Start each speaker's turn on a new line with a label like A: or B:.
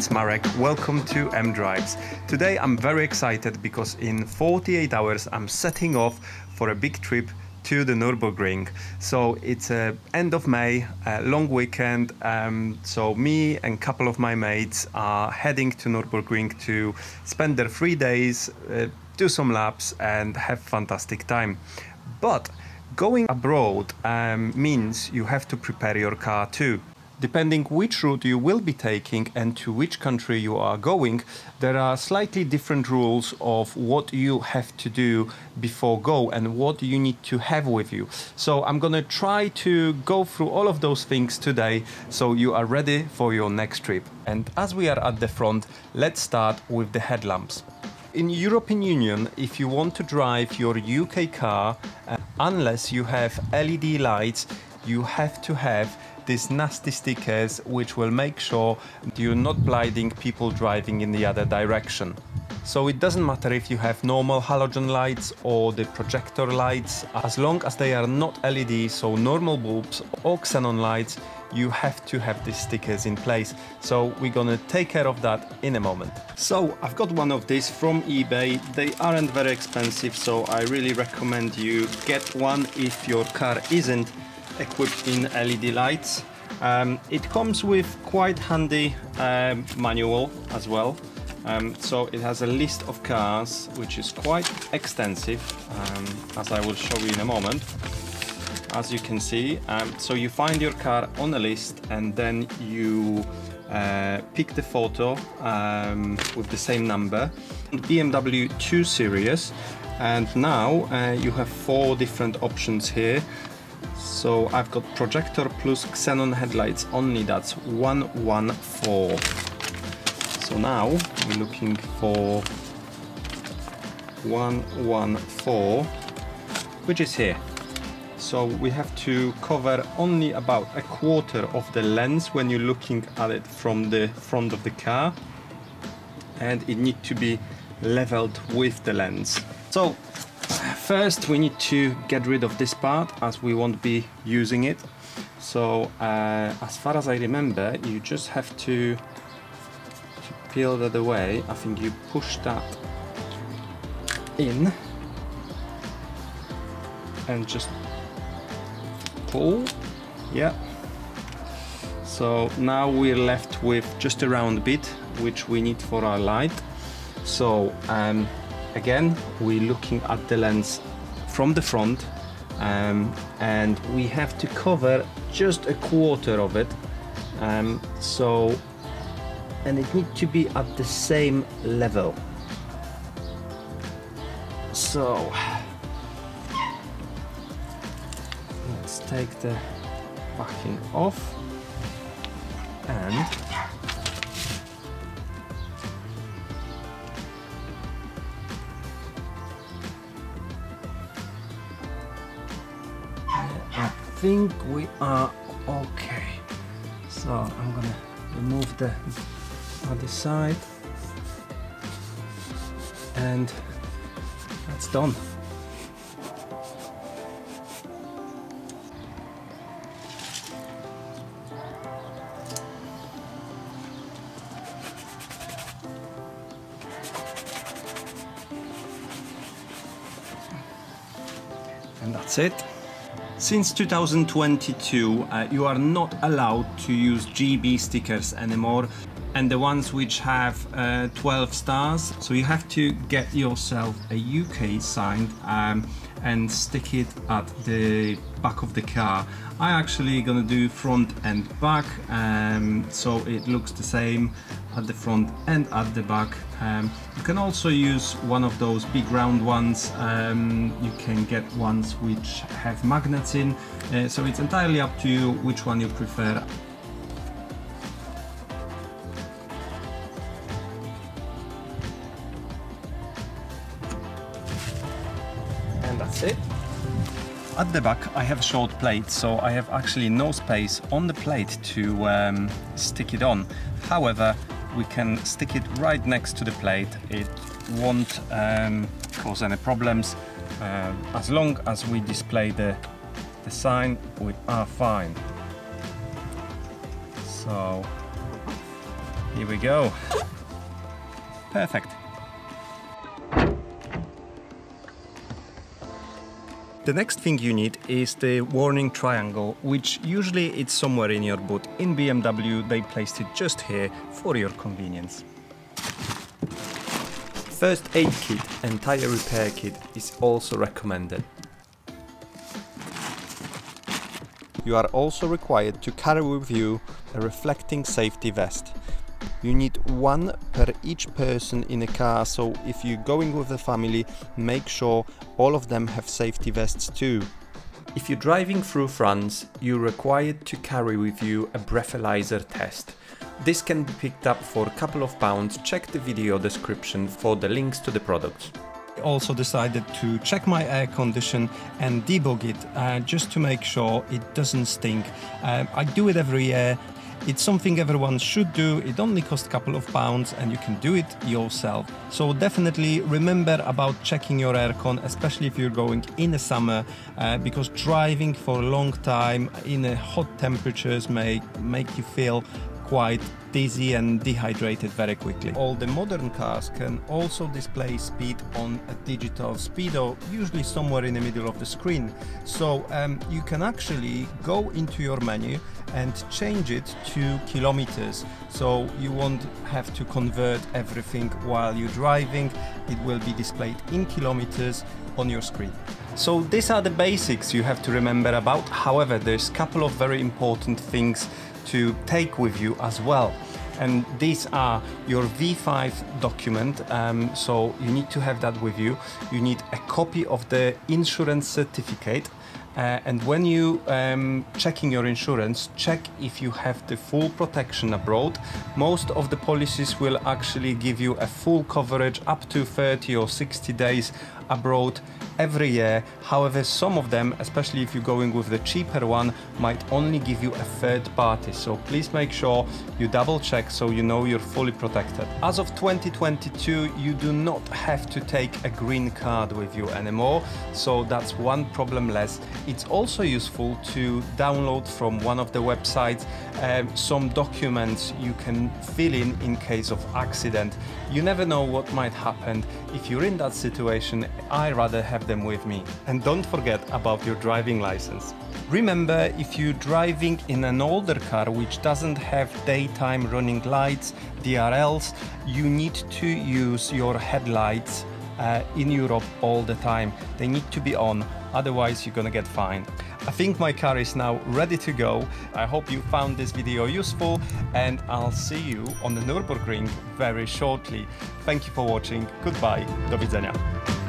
A: it's Marek. Welcome to M Drives. Today I'm very excited because in 48 hours I'm setting off for a big trip to the Nürburgring. So it's a end of May, a long weekend. Um, so me and a couple of my mates are heading to Nürburgring to spend their three days, uh, do some laps, and have fantastic time. But going abroad um, means you have to prepare your car too. Depending which route you will be taking and to which country you are going, there are slightly different rules of what you have to do before go and what you need to have with you. So I'm gonna try to go through all of those things today so you are ready for your next trip. And as we are at the front, let's start with the headlamps. In European Union, if you want to drive your UK car, uh, unless you have LED lights, you have to have these nasty stickers which will make sure you're not blinding people driving in the other direction. So it doesn't matter if you have normal halogen lights or the projector lights, as long as they are not LED, so normal bulbs or xenon lights, you have to have these stickers in place. So we're gonna take care of that in a moment. So I've got one of these from eBay. They aren't very expensive, so I really recommend you get one if your car isn't equipped in LED lights. Um, it comes with quite handy um, manual as well. Um, so it has a list of cars which is quite extensive um, as I will show you in a moment as you can see um, so you find your car on a list and then you uh, pick the photo um, with the same number BMW 2 Series and now uh, you have four different options here so I've got projector plus xenon headlights only, that's 114. So now we're looking for 114, which is here. So we have to cover only about a quarter of the lens when you're looking at it from the front of the car. And it needs to be leveled with the lens. So First we need to get rid of this part as we won't be using it. So uh, as far as I remember you just have to, to peel that away. I think you push that in and just pull. Yeah. So now we're left with just a round bit which we need for our light. So um, again we're looking at the lens from the front um, and we have to cover just a quarter of it. Um, so and it needs to be at the same level. So let's take the backing off and think we are okay. So I'm gonna remove the other side and that's done. And that's it. Since 2022, uh, you are not allowed to use GB stickers anymore and the ones which have uh, 12 stars. So you have to get yourself a UK sign um, and stick it at the back of the car. I actually gonna do front and back um, so it looks the same at the front and at the back. Um, you can also use one of those big round ones. Um, you can get ones which have magnets in, uh, so it's entirely up to you which one you prefer. That's it. At the back I have a short plate, so I have actually no space on the plate to um, stick it on. However, we can stick it right next to the plate. It won't um, cause any problems. Uh, as long as we display the, the sign, we are fine. So Here we go. Perfect. The next thing you need is the warning triangle, which usually it's somewhere in your boot. In BMW, they placed it just here for your convenience. First aid kit and tire repair kit is also recommended. You are also required to carry with you a reflecting safety vest. You need one per each person in a car, so if you're going with a family, make sure all of them have safety vests too. If you're driving through France, you're required to carry with you a breathalyzer test. This can be picked up for a couple of pounds. Check the video description for the links to the products also decided to check my air condition and debug it uh, just to make sure it doesn't stink. Um, I do it every year it's something everyone should do. It only costs a couple of pounds and you can do it yourself. So definitely remember about checking your aircon, especially if you're going in the summer, uh, because driving for a long time in a hot temperatures may make you feel quite dizzy and dehydrated very quickly. All the modern cars can also display speed on a digital speedo, usually somewhere in the middle of the screen. So um, you can actually go into your menu and change it to kilometers. So you won't have to convert everything while you're driving. It will be displayed in kilometers on your screen. So these are the basics you have to remember about. However, there's a couple of very important things to take with you as well. And these are your V5 document, um, so you need to have that with you. You need a copy of the insurance certificate uh, and when you um, checking your insurance, check if you have the full protection abroad. Most of the policies will actually give you a full coverage up to 30 or 60 days abroad every year. However, some of them, especially if you're going with the cheaper one, might only give you a third party. So please make sure you double check so you know you're fully protected. As of 2022, you do not have to take a green card with you anymore. So that's one problem less. It's also useful to download from one of the websites um, some documents you can fill in in case of accident. You never know what might happen. If you're in that situation, I rather have them with me. And don't forget about your driving license. Remember, if you're driving in an older car which doesn't have daytime running lights, DRLs, you need to use your headlights uh, in Europe all the time. They need to be on, otherwise you're gonna get fined. I think my car is now ready to go. I hope you found this video useful and I'll see you on the Nürburgring very shortly. Thank you for watching. Goodbye. Do widzenia.